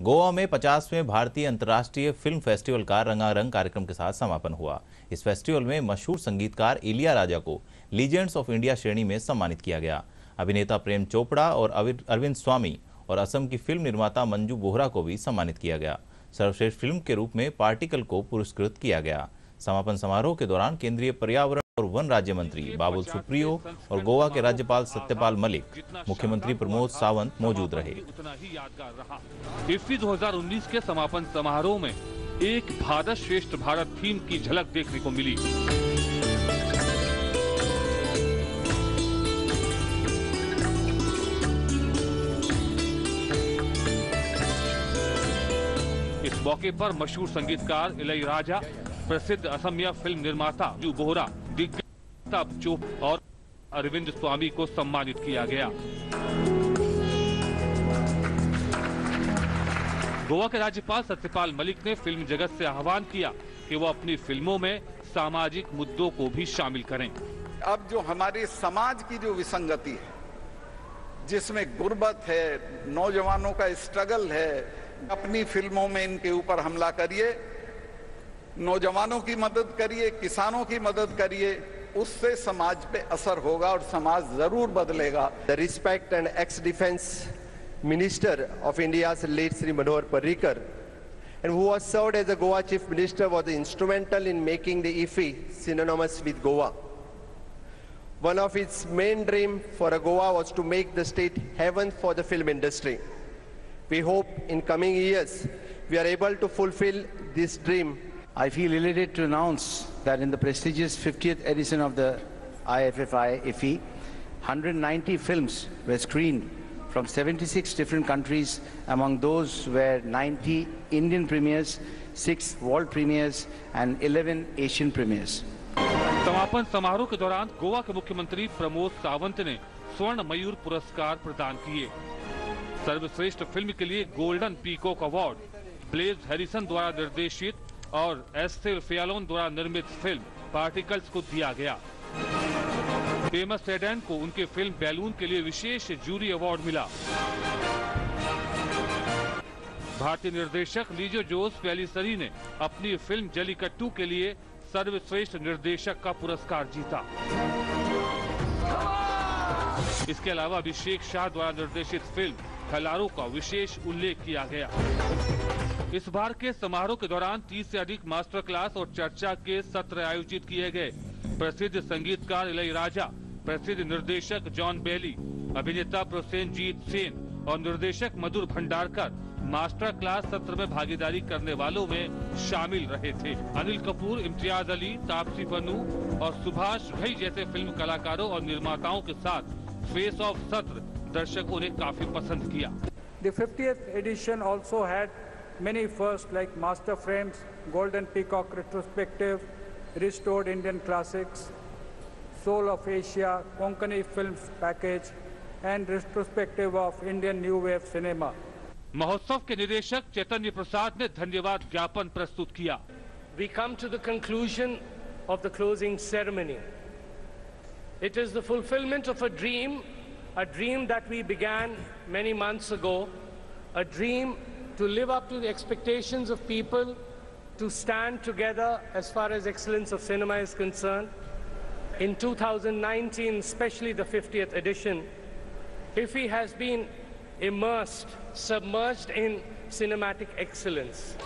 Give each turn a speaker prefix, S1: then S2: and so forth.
S1: गोवा में 50वें भारतीय अंतर्राष्ट्रीय फ़िल्म फेस्टिवल का रंगारंग कार्यक्रम के साथ समापन हुआ। इस फेस्टिवल में मशहूर संगीतकार इलिया राजा को लीजेंड्स ऑफ़ इंडिया श्रेणी में सम्मानित किया गया। अभिनेता प्रेम चोपड़ा और अरविंद स्वामी और असम की फ़िल्म निर्माता मंजू बोहरा को भी सम्मानित किया गया। सर्वश्रेष्ठ फ़िल्म के रूप में पार्टिकल को पुरस्कृत किया गया। समापन समारोह के दौरान केंद्रीय पर्यावरण और वन राज्य मंत्री बाबुल सुप्रियो और गोवा के राज्यपाल सत्यपाल मलिक, मुख्यमंत्री प्रमोद सावंत मौजूद रहे।
S2: इफ्फी 2019 के समापन समारोह में एक भारत श्रेष्ठ भारत थीम की झलक देखने को मिली। इस मौके पर मशहूर संगीतकार इलई राजा, प्रसिद्ध असमिया फ़िल्म निर्माता जू बोहरा चोप और अरविंद स्वामी को सम्मानित किया गया। गोवा के राज्यपाल सत्यपाल मलिक ने फ़िल्म जगत से आह्वान किया कि वो अपनी फ़िल्मों में सामाजिक मुद्दों को भी शामिल करें।
S3: अब जो हमारे समाज की जो विसंगति है, जिसमें गुर्बत है, नौजवानों का स्ट्रगल है, अपनी फ़िल्मों में इनके ऊपर हमला करिए, नौजवानों की मदद करिए, किसानों की मदद करिए उससे समाज पे असर होगा और समाज ज़रूर बदलेगा
S4: The respect and ex-defense minister of India's late Sri Manohar Parrikar and who was served as the Goa chief minister was instrumental in making the IFI synonymous with Goa. One of its main dream for a Goa was to make the state heaven for the film industry. We hope in coming years we are able to fulfill this dream
S5: I feel elated to announce that in the prestigious 50th edition of the IFFI IFI, 190 films were screened from 76 different countries. Among those were 90 Indian premieres, 6 world premieres, and 11 Asian premieres.
S2: समापन समारोह के दौरान गोवा के मुख्यमंत्री प्रमोद सावंत ने स्वर्ण मयूर पुरस्कार प्रदान किए सर्वश्रेष्ठ फ़िल्म के लिए golden peacock award Blaise Harrison द्वारा निर्देशित और एस फियालोन द्वारा निर्मित फ़िल्म पार्टिकल्स को दिया गया। फ़ेमस सेडेन को उनके फ़िल्म बैलून के लिए विशेष जूरी अवार्ड मिला। भारतीय निर्देशक लीजो जोस पैलिसरी ने अपनी फ़िल्म जलीकट्टू के लिए सर्वश्रेष्ठ निर्देशक का पुरस्कार जीता। इसके अलावा अभिषेक शाह द्वारा निर्देशित फ़िल्म खलारो का विशेष उल्लेख किया गया। इस बार के समारोह के दौरान 30 से अधिक मास्टर क्लास और चर्चा के सत्र आयोजित किए गए। प्रसिद्ध संगीतकार इलई राजा, प्रसिद्ध निर्देशक जॉन बेली, अभिनेता प्रोसेनजीत सेन और निर्देशक मधुर भंडारकर मास्टर क्लास सत्र में भागीदारी करने वालों में शामिल रहे थे। अनिल कपूर, इम्तियाज़ अली, तापसी पन्नू और सुभाष घई जैसे फ़िल्म कलाकारों और निर्माताओं के साथ फेस ऑफ़ सत्र दर्शकों ने काफ़ी पसंद किया।
S6: The 50th edition also had many firsts like master frames, Golden Peacock retrospective, restored Indian classics, Soul of Asia, Konkani Films package, and retrospective of Indian New Wave cinema.
S2: महोत्सव के निदेशक चैतन्य प्रसाद ने धन्यवाद ज्ञापन प्रस्तुत किया
S7: We come to the conclusion of the closing ceremony. It is the fulfillment of a dream, a dream that we began many months ago, a dream to live up to the expectations of people, to stand together as far as excellence of cinema is concerned. In 2019, especially the 50th edition, IFI has been immersed, submerged in cinematic excellence.